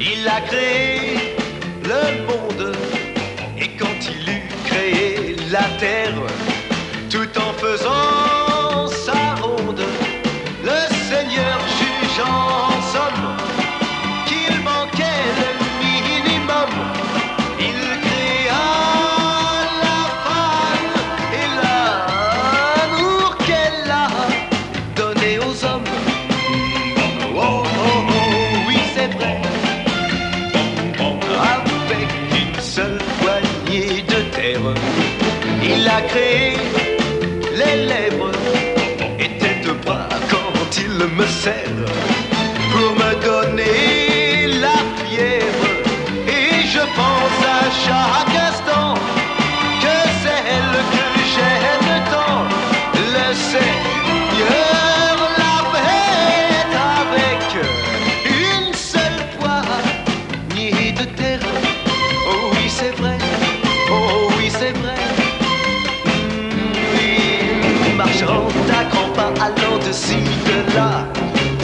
il a créé le monde. Et quand il eut créé la terre, tout en faisant sa ronde, le Seigneur jugeant il a créé les lèvres et tête bras quand il me serre pour me donner la fièvre. Et je pense à chaque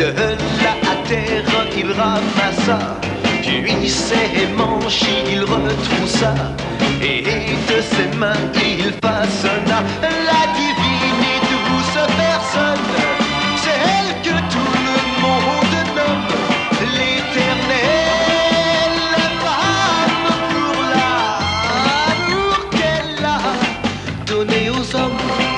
de la terre il ramassa, puis ses manches il retroussa, et de ses mains il façonna la divine et douce personne. C'est elle que tout le monde nomme l'éternelle femme pour l'amour qu'elle a donné aux hommes.